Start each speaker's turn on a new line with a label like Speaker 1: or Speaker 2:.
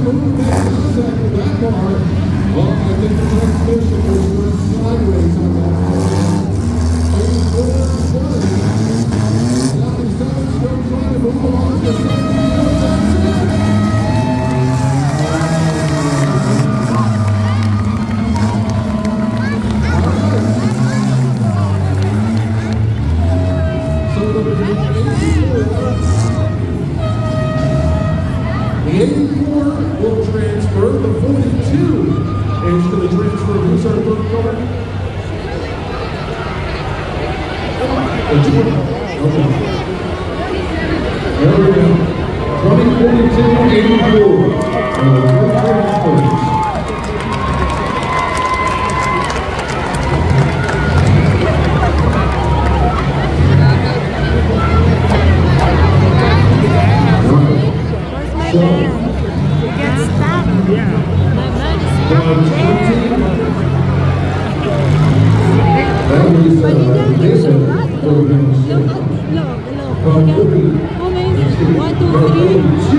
Speaker 1: a little that bar. Well, I think the next person was sideways on that. 84 will transfer. The 42 is going to transfer. Who's our third guard? There we go. 2042, 84. Uh,
Speaker 2: One, two, three.